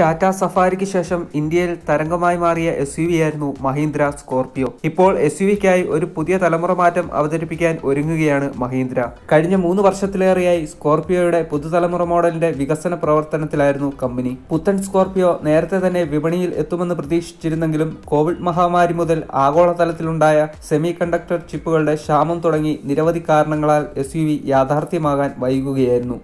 ടാറ്റ സഫാരിക്ക് ശേഷം ഇന്ത്യയിൽ തരംഗമായി മാറിയ എസ് യു വി ആയിരുന്നു മഹീന്ദ്ര സ്കോർപിയോ. ഇപ്പോൾ എസ് യു വിക്കായി ഒരു പുതിയ തലമുറ മാറ്റം അവതരിപ്പിക്കാൻ ഒരുങ്ങുകയാണ് മഹീന്ദ്ര. കഴിഞ്ഞ മൂന്ന് വർഷത്തിലേറെയായി സ്കോർപിയോയുടെ പുതുതലമുറ മോഡലിന്റെ വികസന പ്രവർത്തനത്തിലായിരുന്നു കമ്പനി. പുത്തൻ സ്കോർപിയോ നേരത്തെ തന്നെ വിപണിയിൽ എത്തുമെന്ന് പ്രതീക്ഷിച്ചിരുന്നെങ്കിലും കോവിഡ് മഹാമാരി മുതൽ ആഗോളതലത്തിലുണ്ടായ സെമി കണ്ടക്ടർ ചിപ്പുകളുടെ ക്ഷാമം തുടങ്ങി നിരവധി കാരണങ്ങളാൽ എസ് യു വി യാഥാർത്ഥ്യമാകാൻ വൈകുകയായിരുന്നു.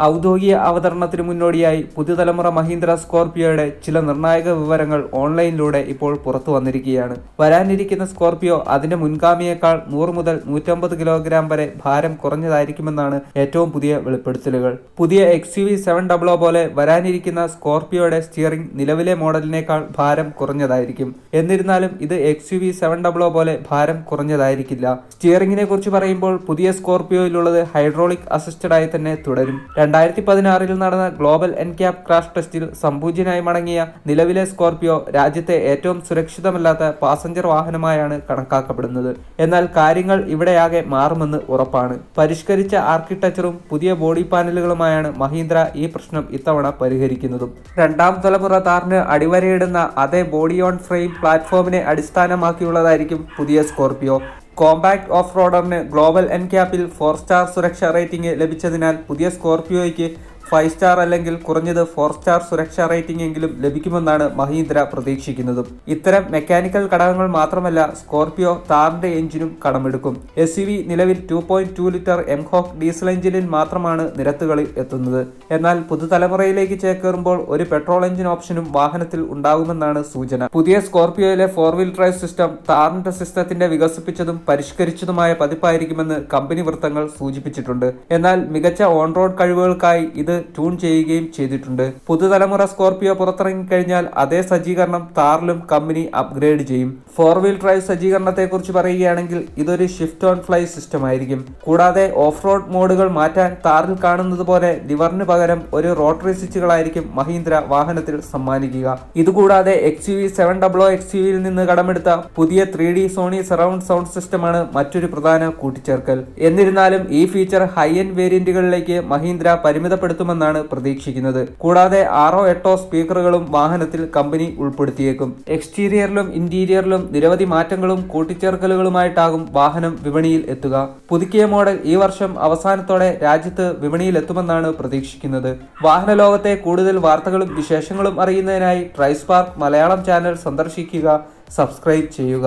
ഔദ്യോഗിക അവതരണത്തിന് മുന്നോടിയായി പുതുതലമുറ മഹീന്ദ്ര സ്കോർപിയോയുടെ ചില നിർണായക വിവരങ്ങൾ ഓൺലൈനിലൂടെ ഇപ്പോൾ പുറത്തു വന്നിരിക്കുകയാണ്. വരാനിരിക്കുന്ന സ്കോർപിയോ അതിന്റെ മുൻഗാമിയേക്കാൾ നൂറ് മുതൽ നൂറ്റമ്പത് കിലോഗ്രാം വരെ ഭാരം കുറഞ്ഞതായിരിക്കുമെന്നാണ് ഏറ്റവും പുതിയ വെളിപ്പെടുത്തലുകൾ. പുതിയ X U V seven double o പോലെ വരാനിരിക്കുന്ന സ്കോർപിയോയുടെ സ്റ്റിയറിംഗ് നിലവിലെ മോഡലിനേക്കാൾ ഭാരം കുറഞ്ഞതായിരിക്കും. എന്നിരുന്നാലും ഇത് X U V seven double o പോലെ ഭാരം കുറഞ്ഞതായിരിക്കില്ല. സ്റ്റിയറിംഗിനെ കുറിച്ച് പറയുമ്പോൾ പുതിയ സ്കോർപിയോയിലുള്ളത് ഹൈഡ്രോളിക് അസിസ്റ്റഡായി തന്നെ തുടരും. രണ്ടായിരത്തി പതിനാറിൽ നടന്ന ഗ്ലോബൽ എൻക്യാപ് ക്രാഷ് ടെസ്റ്റിൽ സംപൂജ്യനായി മടങ്ങിയ നിലവിലെ സ്കോർപിയോ രാജ്യത്തെ ഏറ്റവും സുരക്ഷിതമല്ലാത്ത പാസഞ്ചർ വാഹനമായാണ് കണക്കാക്കപ്പെടുന്നത്. എന്നാൽ കാര്യങ്ങൾ ഇവിടെയാകെ മാറുമെന്ന് ഉറപ്പാണ്. പരിഷ്കരിച്ച ആർക്കിടെക്ചറും പുതിയ ബോഡി പാനലുകളുമായാണ് മഹീന്ദ്ര ഈ പ്രശ്നം ഇത്തവണ പരിഹരിക്കുന്നതും. രണ്ടാം തലമുറ താറിന് അടിവരയിടുന്ന അതേ ബോഡി ഓൺ ഫ്രെയിം പ്ലാറ്റ്ഫോമിനെ അടിസ്ഥാനമാക്കിയുള്ളതായിരിക്കും പുതിയ സ്കോർപിയോ. കോമ്പാക്ട് ഓഫ് റോഡറിന് ഗ്ലോബൽ എൻക്യാപ്പിൽ ഫോർ സ്റ്റാർ സുരക്ഷാ റേറ്റിംഗ് ലഭിച്ചതിനാൽ പുതിയ സ്കോർപിയോയ്ക്ക് ഫൈവ് സ്റ്റാർ അല്ലെങ്കിൽ കുറഞ്ഞത് ഫോർ സ്റ്റാർ സുരക്ഷാ റേറ്റിംഗ് എങ്കിലും ലഭിക്കുമെന്നാണ് മഹീന്ദ്ര പ്രതീക്ഷിക്കുന്നത്. ഇത്തരം മെക്കാനിക്കൽ ഘടകങ്ങൾ മാത്രമല്ല സ്കോർപിയോ താറിന്റെ എഞ്ചിനും കടമെടുക്കും. എസ് നിലവിൽ two point two litre mHawk diesel എഞ്ചിനിൽ മാത്രമാണ് നിരത്തുകളിൽ എത്തുന്നത്. എന്നാൽ പുതുതലമുറയിലേക്ക് ചേക്കേറുമ്പോൾ ഒരു പെട്രോൾ എഞ്ചിൻ ഓപ്ഷനും വാഹനത്തിൽ ഉണ്ടാകുമെന്നാണ് സൂചന. പുതിയ സ്കോർപിയോയിലെ ഫോർ വീൽ ഡ്രൈവ് സിസ്റ്റം താറിന്റെ സിസ്റ്റത്തിന്റെ വികസിപ്പിച്ചതും പരിഷ്കരിച്ചതുമായ പതിപ്പായിരിക്കുമെന്ന് കമ്പനി വൃത്തങ്ങൾ സൂചിപ്പിച്ചിട്ടുണ്ട്. എന്നാൽ മികച്ച ഓൺ റോഡ് കഴിവുകൾക്കായി ഇത് ട്യൂൺ ചെയ്യുകയും ചെയ്തിട്ടുണ്ട്. പുതുതലമുറ സ്കോർപിയോ പുറത്തിറങ്ങിക്കഴിഞ്ഞാൽ അതേ സജ്ജീകരണം താറിലും കമ്പനി അപ്ഗ്രേഡ് ചെയ്യും. ഫോർ വീൽ ഡ്രൈവ് സജ്ജീകരണത്തെ കുറിച്ച് പറയുകയാണെങ്കിൽ ഇതൊരു ഷിഫ്റ്റ് ഓൺ ഫ്ലൈ സിസ്റ്റം ആയിരിക്കും. കൂടാതെ ഓഫ് റോഡ് മോഡുകൾ മാറ്റാൻ താറിൽ കാണുന്നത് പോലെ ലിവറിന് പകരം ഒരു റോട്ടറി സ്വിച്ചുകളായിരിക്കും മഹീന്ദ്ര വാഹനത്തിൽ സമ്മാനിക്കുക. ഇതുകൂടാതെ X U V seven double o X യുവിൽ നിന്ന് കടമെടുത്ത പുതിയ three D Sony surround sound സിസ്റ്റമാണ് മറ്റൊരു പ്രധാന കൂട്ടിച്ചേർക്കൽ. എന്നിരുന്നാലും ഈ ഫീച്ചർ ഹൈ എൻഡ് വേരിയന്റുകളിലേക്ക് മഹീന്ദ്ര പരിമിതപ്പെടുത്തുമെന്നാണ് പ്രതീക്ഷിക്കുന്നത്. കൂടാതെ ആറോ എട്ടോ സ്പീക്കറുകളും വാഹനത്തിൽ കമ്പനി ഉൾപ്പെടുത്തിയേക്കും. എക്സ്റ്റീരിയറിലും ഇന്റീരിയറിലും നിരവധി മാറ്റങ്ങളും കൂട്ടിച്ചേർക്കലുകളുമായിട്ടാകും വാഹനം വിപണിയിൽ എത്തുക. പുതുക്കിയ മോഡൽ ഈ വർഷം അവസാനത്തോടെ രാജ്യത്ത് വിപണിയിൽ എത്തുമെന്നാണ് പ്രതീക്ഷിക്കുന്നത്. വാഹന ലോകത്തെ കൂടുതൽ വാർത്തകളും വിശേഷങ്ങളും അറിയുന്നതിനായി ട്രൈസ്പാർക്ക് മലയാളം ചാനൽ സന്ദർശിക്കുക സബ്സ്ക്രൈബ് ചെയ്യുക.